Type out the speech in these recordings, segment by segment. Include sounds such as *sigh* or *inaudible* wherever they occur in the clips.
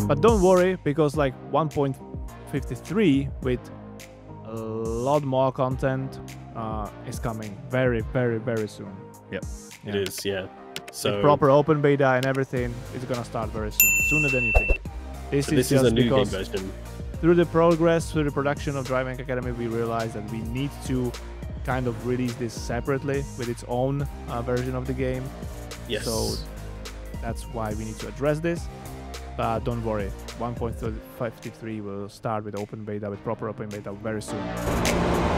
Um, but don't worry because like 1.53 with a lot more content uh, is coming very, very, very soon. Yep, Yeah. it is. Yeah. So With proper open beta and everything, it's gonna start very soon, sooner than you think. This so is this is just a new game because version. through the progress, through the production of Driving Academy, we realized that we need to kind of release this separately with its own uh, version of the game. Yes. So that's why we need to address this. But don't worry, 1.53 will start with open beta, with proper open beta very soon.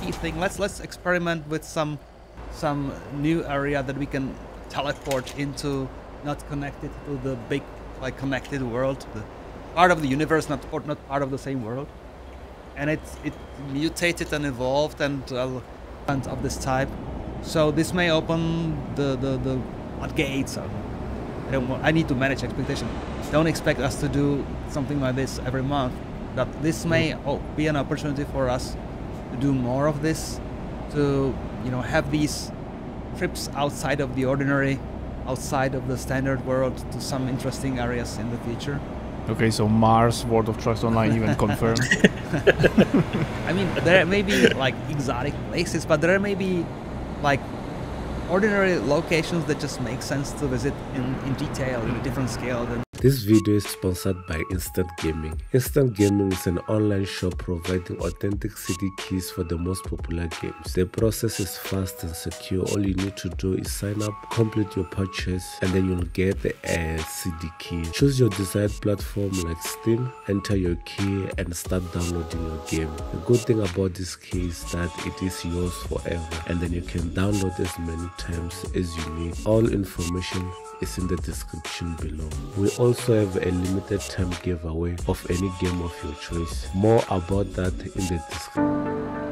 Key thing. Let's let's experiment with some some new area that we can teleport into, not connected to the big like connected world, the part of the universe, not or not part of the same world. And it it mutated and evolved and uh, of this type. So this may open the the the floodgates. Of, I don't want, I need to manage expectation. Don't expect us to do something like this every month. But this may oh, be an opportunity for us do more of this, to you know have these trips outside of the ordinary, outside of the standard world to some interesting areas in the future. Okay, so Mars, World of Trucks Online even confirmed. *laughs* I mean, there may be like exotic places, but there may be like ordinary locations that just make sense to visit in, in detail in a different scale than This video is sponsored by Instant Gaming. Instant Gaming is an online shop providing authentic CD keys for the most popular games. The process is fast and secure. All you need to do is sign up, complete your purchase, and then you'll get a CD key. Choose your desired platform like Steam, enter your key, and start downloading your game. The good thing about this key is that it is yours forever, and then you can download as many times as you need. All information is in the description below. We also have a limited time giveaway of any game of your choice. More about that in the description.